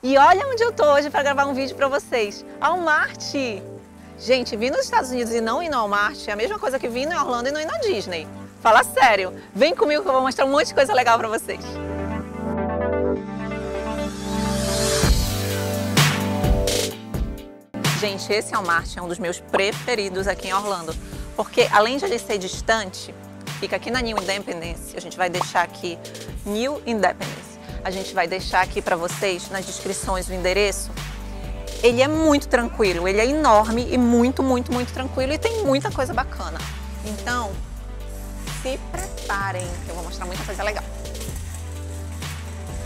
E olha onde eu tô hoje para gravar um vídeo para vocês. Walmart! Gente, vir nos Estados Unidos e não ir no Walmart é a mesma coisa que vir em Orlando e não ir na Disney. Fala sério. Vem comigo que eu vou mostrar um monte de coisa legal para vocês. Gente, esse Walmart é um dos meus preferidos aqui em Orlando. Porque além de ele ser distante, fica aqui na New Independence. A gente vai deixar aqui New Independence a gente vai deixar aqui para vocês nas descrições o endereço. Ele é muito tranquilo, ele é enorme e muito, muito, muito tranquilo e tem muita coisa bacana. Então, se preparem, que eu vou mostrar muita coisa legal.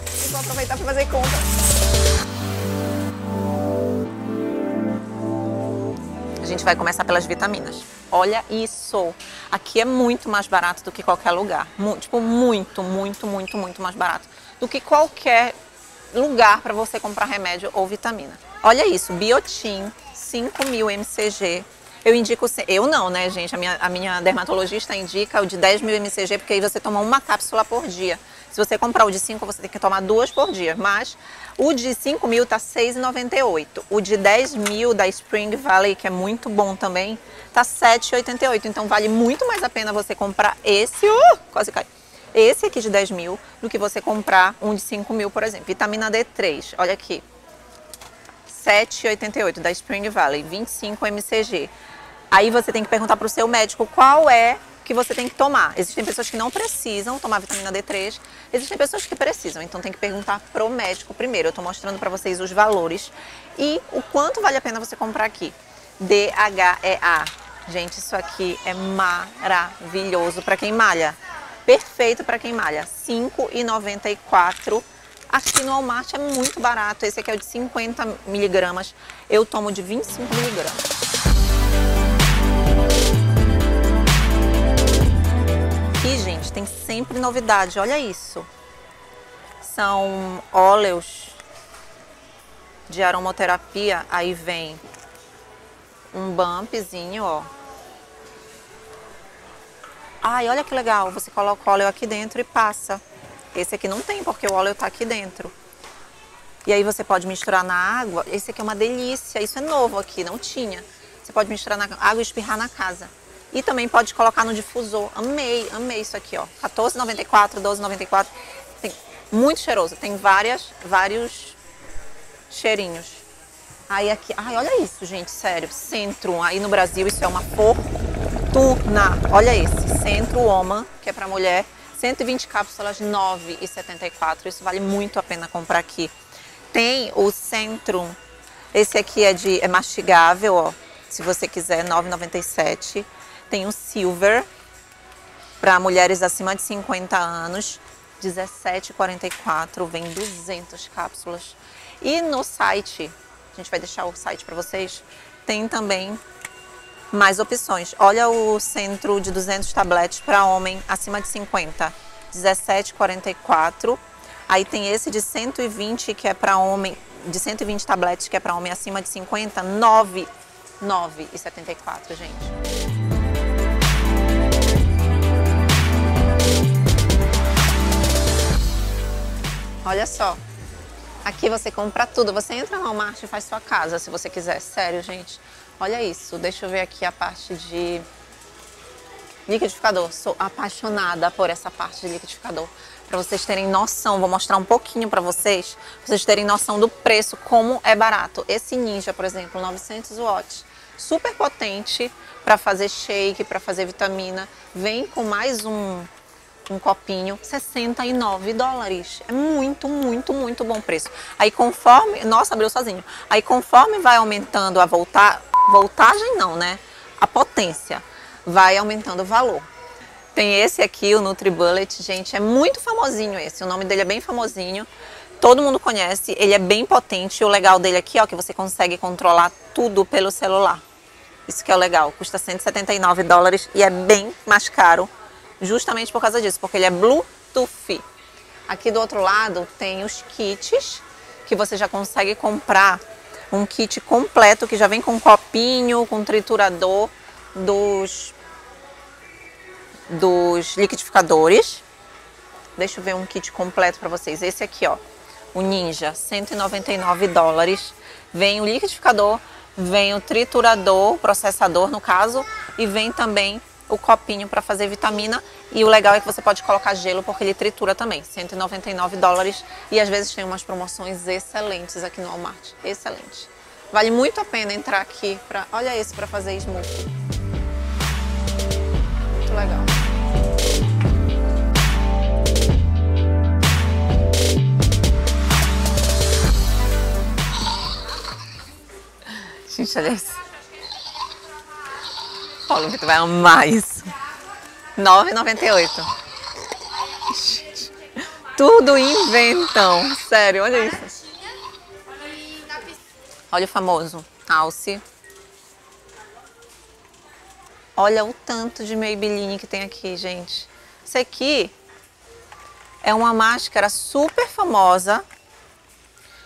E vou aproveitar para fazer compra. A gente vai começar pelas vitaminas. Olha isso! Aqui é muito mais barato do que qualquer lugar. Tipo, muito, muito, muito, muito mais barato do que qualquer lugar para você comprar remédio ou vitamina. Olha isso, Biotin, 5.000 mcg. Eu indico, eu não, né, gente? A minha, a minha dermatologista indica o de 10.000 mcg, porque aí você toma uma cápsula por dia. Se você comprar o de 5, você tem que tomar duas por dia. Mas o de 5 mil tá 6,98. O de 10 mil da Spring Valley, que é muito bom também, tá 7,88. Então vale muito mais a pena você comprar esse. Uh, quase cai esse aqui de 10 mil do que você comprar um de 5 mil, por exemplo. Vitamina D3, olha aqui. 7,88 da Spring Valley, 25 mcg. Aí você tem que perguntar para o seu médico qual é que você tem que tomar. Existem pessoas que não precisam tomar vitamina D3, existem pessoas que precisam, então tem que perguntar pro médico primeiro. Eu estou mostrando para vocês os valores e o quanto vale a pena você comprar aqui. DHEA. Gente, isso aqui é maravilhoso para quem malha perfeito para quem malha, R$ 5,94. Aqui no Walmart é muito barato, esse aqui é o de 50 miligramas, eu tomo de 25 miligramas. Aqui, gente, tem sempre novidade, olha isso. São óleos de aromaterapia, aí vem um bumpzinho, ó, Ai, olha que legal, você coloca o óleo aqui dentro e passa. Esse aqui não tem, porque o óleo está aqui dentro. E aí você pode misturar na água. Esse aqui é uma delícia, isso é novo aqui, não tinha. Você pode misturar na água e espirrar na casa. E também pode colocar no difusor. Amei, amei isso aqui, ó. 14,94, 12,94. Tem muito cheiroso, tem várias, vários cheirinhos. Aí aqui, ai, olha isso, gente, sério. Centro, aí no Brasil isso é uma fortuna. Olha esse. Centro Oma, que é para mulher, 120 cápsulas, 9,74. Isso vale muito a pena comprar aqui. Tem o Centrum, esse aqui é de é mastigável, ó. Se você quiser, 9,97. Tem o Silver para mulheres acima de 50 anos, 17,44. Vem 200 cápsulas. E no site, a gente vai deixar o site para vocês, tem também mais opções. Olha o centro de 200 tabletes para homem acima de 50, 17,44. Aí tem esse de 120 que é para homem, de 120 tabletes que é para homem acima de 50, 9, 9,74, gente. Olha só, aqui você compra tudo. Você entra no Walmart e faz sua casa, se você quiser. Sério, gente. Olha isso, deixa eu ver aqui a parte de liquidificador. Sou apaixonada por essa parte de liquidificador. Para vocês terem noção, vou mostrar um pouquinho para vocês, pra vocês terem noção do preço, como é barato. Esse Ninja, por exemplo, 900 watts, super potente para fazer shake, para fazer vitamina. Vem com mais um um copinho, 69 dólares. É muito, muito, muito bom preço. Aí conforme, nossa, abriu sozinho. Aí conforme vai aumentando a voltar, voltagem não, né? A potência vai aumentando o valor. Tem esse aqui, o NutriBullet, gente, é muito famosinho esse, o nome dele é bem famosinho. Todo mundo conhece, ele é bem potente. O legal dele aqui, ó, que você consegue controlar tudo pelo celular. Isso que é o legal, custa 179 dólares e é bem mais caro, justamente por causa disso, porque ele é Bluetooth. Aqui do outro lado tem os kits que você já consegue comprar um kit completo que já vem com copinho, com triturador dos, dos liquidificadores. Deixa eu ver um kit completo para vocês. Esse aqui, ó. o Ninja, 199 dólares. Vem o liquidificador, vem o triturador, processador no caso, e vem também o copinho para fazer vitamina. E o legal é que você pode colocar gelo porque ele tritura também, 199 dólares. E às vezes tem umas promoções excelentes aqui no Walmart, excelente. Vale muito a pena entrar aqui para, olha esse para fazer smoothie. Muito legal. Gente, olha isso. Paulo Vitor vai amar isso. 9,98. Tudo inventam. Sério, olha isso. Olha o famoso Alce. Olha o tanto de Maybelline que tem aqui, gente. Isso aqui é uma máscara super famosa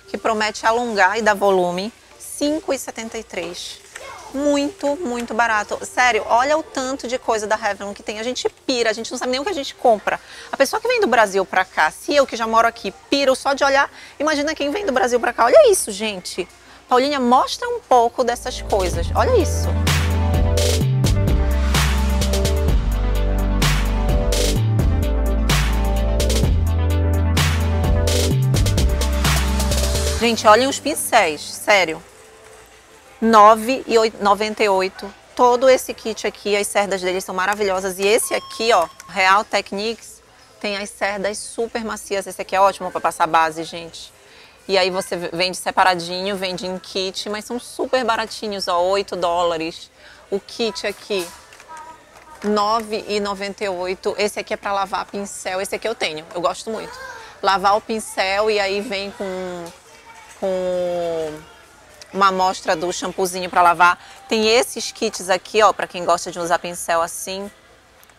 que promete alongar e dar volume. 5,73. Muito, muito barato. Sério, olha o tanto de coisa da Revlon que tem. A gente pira, a gente não sabe nem o que a gente compra. A pessoa que vem do Brasil pra cá, se eu que já moro aqui, piro só de olhar, imagina quem vem do Brasil pra cá. Olha isso, gente. Paulinha, mostra um pouco dessas coisas. Olha isso. Gente, olhem os pincéis, sério. 9,98. Todo esse kit aqui, as cerdas dele são maravilhosas. E esse aqui, ó, Real Techniques, tem as cerdas super macias. Esse aqui é ótimo para passar base, gente. E aí você vende separadinho, vende em kit, mas são super baratinhos, ó, 8 dólares. O kit aqui, 9,98. Esse aqui é para lavar pincel, esse aqui eu tenho, eu gosto muito. Lavar o pincel e aí vem com, com uma amostra do shampoozinho para lavar. Tem esses kits aqui, ó, para quem gosta de usar pincel assim,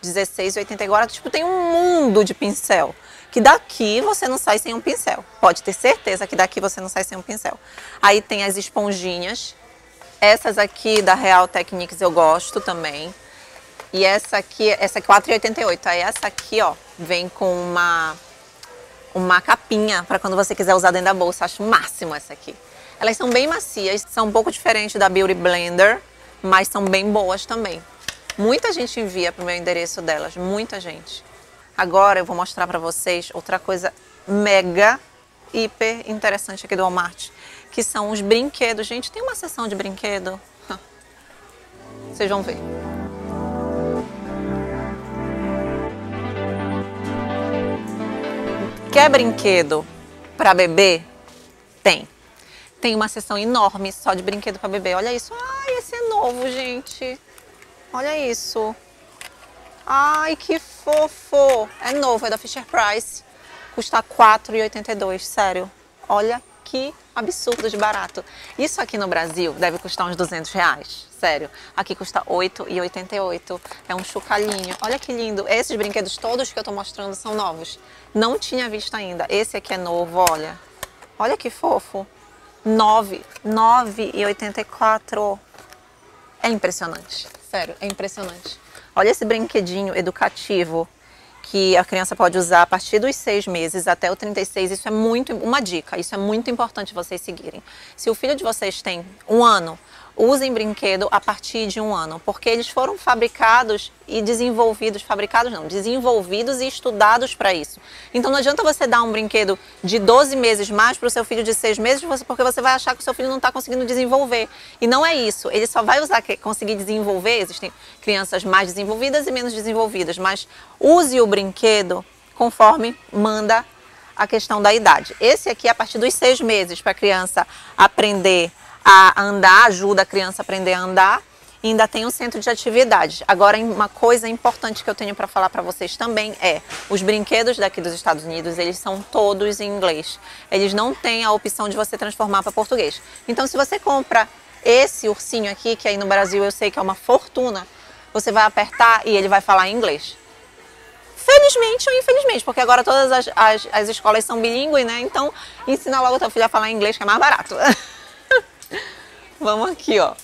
16,80 agora, tipo, tem um mundo de pincel. Que daqui você não sai sem um pincel. Pode ter certeza que daqui você não sai sem um pincel. Aí tem as esponjinhas. Essas aqui da Real Techniques eu gosto também. E essa aqui, essa é 4,88. Aí essa aqui, ó, vem com uma uma capinha para quando você quiser usar dentro da bolsa. Acho máximo essa aqui. Elas são bem macias, são um pouco diferentes da Beauty Blender, mas são bem boas também. Muita gente envia para o meu endereço delas, muita gente. Agora eu vou mostrar para vocês outra coisa mega, hiper interessante aqui do Walmart, que são os brinquedos. Gente, tem uma seção de brinquedo? Vocês vão ver. Quer brinquedo para bebê? Tem. Tem uma seção enorme só de brinquedo para bebê. Olha isso. Ai, esse é novo, gente. Olha isso. Ai, que fofo. É novo, é da Fisher Price. Custa R$ 4,82, sério. Olha que absurdo de barato. Isso aqui no Brasil deve custar uns 200 reais, sério. Aqui custa 8,88. É um chocalhinho. Olha que lindo. Esses brinquedos todos que eu tô mostrando são novos. Não tinha visto ainda. Esse aqui é novo, olha. Olha que fofo. 9, 9,84. É impressionante, sério, é impressionante. Olha esse brinquedinho educativo que a criança pode usar a partir dos seis meses até o 36. Isso é muito, uma dica, isso é muito importante vocês seguirem. Se o filho de vocês tem um ano, usem brinquedo a partir de um ano, porque eles foram fabricados e desenvolvidos, fabricados não, desenvolvidos e estudados para isso. Então não adianta você dar um brinquedo de 12 meses mais para o seu filho de 6 meses, porque você vai achar que o seu filho não está conseguindo desenvolver. E não é isso, ele só vai usar conseguir desenvolver, existem crianças mais desenvolvidas e menos desenvolvidas, mas use o brinquedo conforme manda a questão da idade. Esse aqui é a partir dos seis meses para a criança aprender a andar, ajuda a criança a aprender a andar. E ainda tem um centro de atividades. Agora, uma coisa importante que eu tenho para falar para vocês também é: os brinquedos daqui dos Estados Unidos, eles são todos em inglês. Eles não têm a opção de você transformar para português. Então, se você compra esse ursinho aqui, que aí no Brasil eu sei que é uma fortuna, você vai apertar e ele vai falar em inglês. Felizmente ou infelizmente, porque agora todas as, as, as escolas são bilíngues, né? Então, ensina logo teu filho a falar inglês, que é mais barato. Vamos aqui, ó.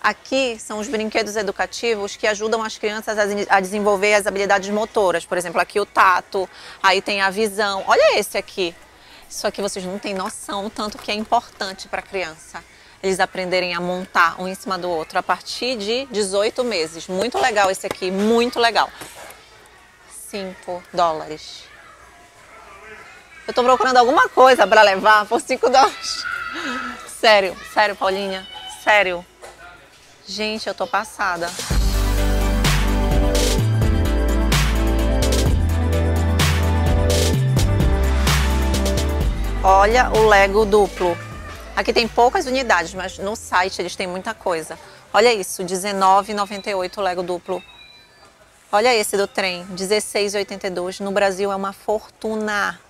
Aqui são os brinquedos educativos que ajudam as crianças a desenvolver as habilidades motoras. Por exemplo, aqui o tato, aí tem a visão. Olha esse aqui. Isso aqui vocês não têm noção tanto que é importante para a criança. Eles aprenderem a montar um em cima do outro a partir de 18 meses. Muito legal esse aqui, muito legal. 5 dólares. Eu tô procurando alguma coisa para levar por 5 dólares. Sério, sério, Paulinha. Sério. Gente, eu tô passada. Olha o Lego duplo. Aqui tem poucas unidades, mas no site eles têm muita coisa. Olha isso, R$19,98 o Lego duplo. Olha esse do trem, R$16,82. No Brasil é uma fortuna.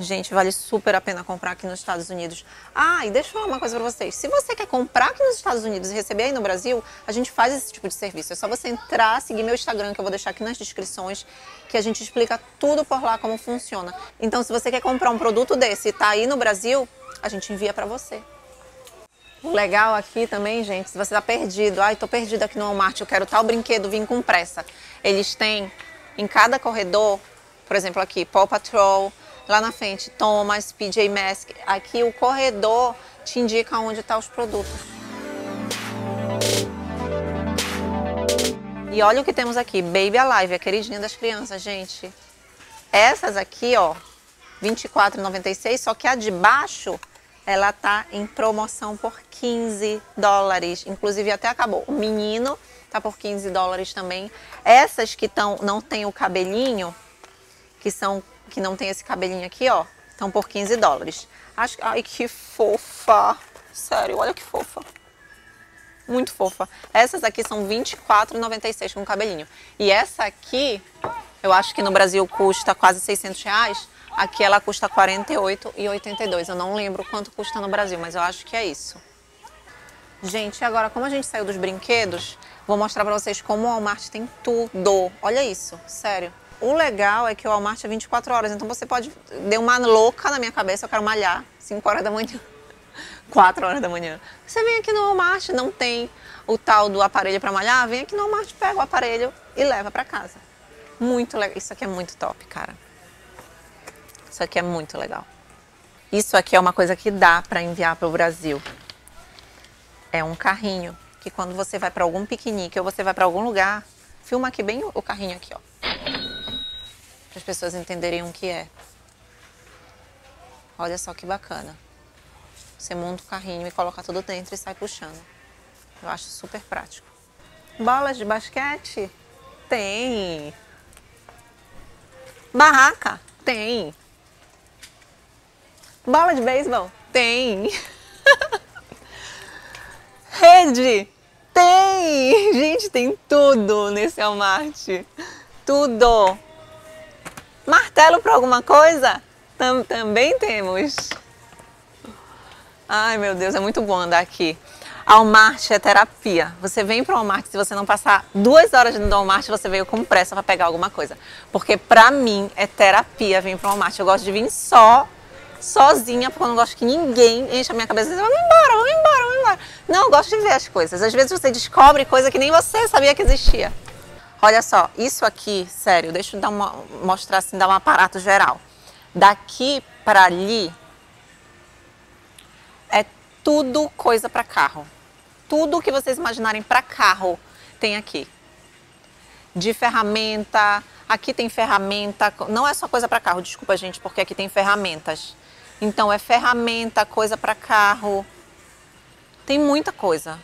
Gente, vale super a pena comprar aqui nos Estados Unidos. Ah, e deixa eu falar uma coisa para vocês. Se você quer comprar aqui nos Estados Unidos e receber aí no Brasil, a gente faz esse tipo de serviço. É só você entrar, seguir meu Instagram, que eu vou deixar aqui nas descrições, que a gente explica tudo por lá como funciona. Então, se você quer comprar um produto desse e tá aí no Brasil, a gente envia para você. O legal aqui também, gente, se você tá perdido, ai, tô perdido aqui no Walmart, eu quero tal brinquedo, vim com pressa. Eles têm em cada corredor, por exemplo, aqui, Paw Patrol, Lá na frente, Thomas, PJ Mask. Aqui o corredor te indica onde estão tá os produtos. E olha o que temos aqui, Baby Alive, a queridinha das crianças, gente. Essas aqui, ó, R$24,96, só que a de baixo, ela tá em promoção por 15 dólares. Inclusive até acabou. O menino tá por 15 dólares também. Essas que estão não tem o cabelinho, que são que não tem esse cabelinho aqui, ó, estão por 15 dólares. Acho, ai, que fofa. Sério, olha que fofa. Muito fofa. Essas aqui são R$24,96 com cabelinho. E essa aqui, eu acho que no Brasil custa quase 600 reais. Aqui ela custa R$48,82. Eu não lembro quanto custa no Brasil, mas eu acho que é isso. Gente, agora como a gente saiu dos brinquedos, vou mostrar pra vocês como o Walmart tem tudo. Olha isso, sério. O legal é que o Walmart é 24 horas, então você pode. Deu uma louca na minha cabeça, eu quero malhar 5 horas da manhã, 4 horas da manhã. Você vem aqui no Walmart, não tem o tal do aparelho para malhar, vem aqui no Walmart, pega o aparelho e leva para casa. Muito legal. Isso aqui é muito top, cara. Isso aqui é muito legal. Isso aqui é uma coisa que dá para enviar para o Brasil. É um carrinho que quando você vai para algum piquenique ou você vai para algum lugar, filma aqui bem o carrinho aqui, ó para as pessoas entenderem o que é. Olha só que bacana. Você monta o carrinho e coloca tudo dentro e sai puxando. Eu acho super prático. Bolas de basquete? Tem. Barraca? Tem. Bola de beisebol? Tem. Rede? Tem! Gente, tem tudo nesse Walmart. Tudo! Martelo para alguma coisa? Tam, também temos. Ai, meu Deus, é muito bom andar aqui. Walmart é terapia. Você vem para o Walmart, se você não passar duas horas no Walmart, você veio com pressa para pegar alguma coisa. Porque para mim é terapia vir para o Walmart. Eu gosto de vir só, sozinha, porque eu não gosto que ninguém encha a minha cabeça e diz, vamos embora, vamos embora, vamos embora. Não, eu gosto de ver as coisas. Às vezes você descobre coisa que nem você sabia que existia. Olha só, isso aqui, sério, deixa eu dar uma, mostrar assim, dar um aparato geral. Daqui para ali é tudo coisa para carro. Tudo que vocês imaginarem para carro tem aqui. De ferramenta, aqui tem ferramenta, não é só coisa para carro, desculpa gente, porque aqui tem ferramentas. Então é ferramenta, coisa para carro. Tem muita coisa.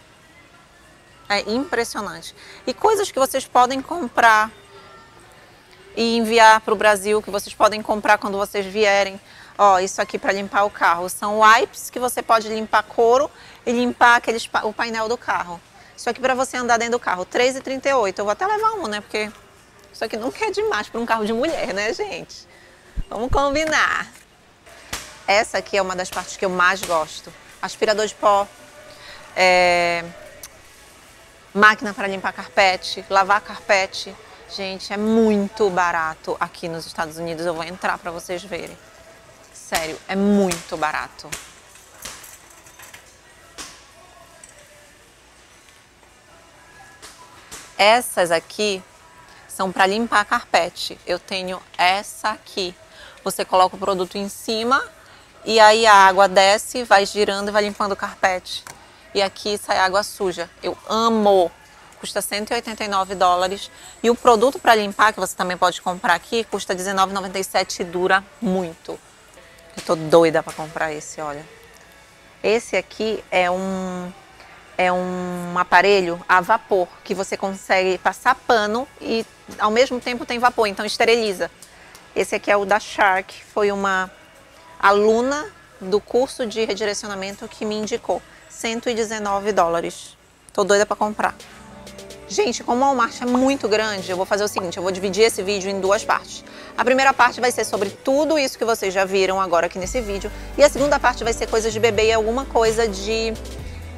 É impressionante. E coisas que vocês podem comprar e enviar para o Brasil, que vocês podem comprar quando vocês vierem. Ó, isso aqui para limpar o carro. São wipes que você pode limpar couro e limpar aqueles, o painel do carro. Isso aqui para você andar dentro do carro, R$3,38. Eu vou até levar um, né? Porque isso aqui não quer demais para um carro de mulher, né, gente? Vamos combinar. Essa aqui é uma das partes que eu mais gosto. Aspirador de pó. É, máquina para limpar carpete, lavar carpete. Gente, é muito barato aqui nos Estados Unidos. Eu vou entrar para vocês verem. Sério, é muito barato. Essas aqui são para limpar carpete. Eu tenho essa aqui. Você coloca o produto em cima e aí a água desce, vai girando e vai limpando o carpete. E aqui sai água suja. Eu amo. Custa 189 dólares. E o produto para limpar, que você também pode comprar aqui, custa 19,97 e dura muito. Eu tô doida para comprar esse, olha. Esse aqui é um é um aparelho a vapor que você consegue passar pano e ao mesmo tempo tem vapor, então esteriliza. Esse aqui é o da Shark, foi uma aluna do curso de redirecionamento que me indicou. 119 dólares. Tô doida para comprar. Gente, como o Walmart é muito grande, eu vou fazer o seguinte, eu vou dividir esse vídeo em duas partes. A primeira parte vai ser sobre tudo isso que vocês já viram agora aqui nesse vídeo, e a segunda parte vai ser coisas de bebê e alguma coisa de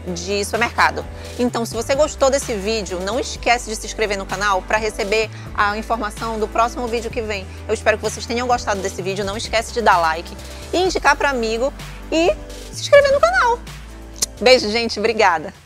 de supermercado. Então, se você gostou desse vídeo, não esquece de se inscrever no canal para receber a informação do próximo vídeo que vem. Eu espero que vocês tenham gostado desse vídeo, não esquece de dar like e indicar para amigo e se inscrever no canal. Beijo, gente, obrigada.